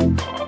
Bye.